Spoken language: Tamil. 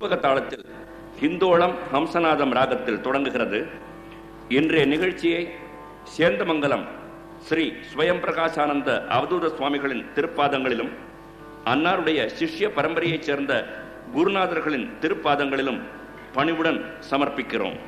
புஷ்பக தாளத்தில் ஹிந்தோளம் ஹம்சநாதம் ராகத்தில் தொடங்குகிறது. இன்றைய நிகழ்ச்சியை சேந்தமங்கலம் ஸ்ரீ ஸ்வயம் பிரகாசானந்த அவதூத சுவாமிகளின் திருப்பாதங்களிலும் அன்னாருடைய சிஷ்ய பரம்பரையைச் சேர்ந்த குருநாதர்களின் திருப்பாதங்களிலும் பணிவுடன் சமர்ப்பிக்கிறோம்.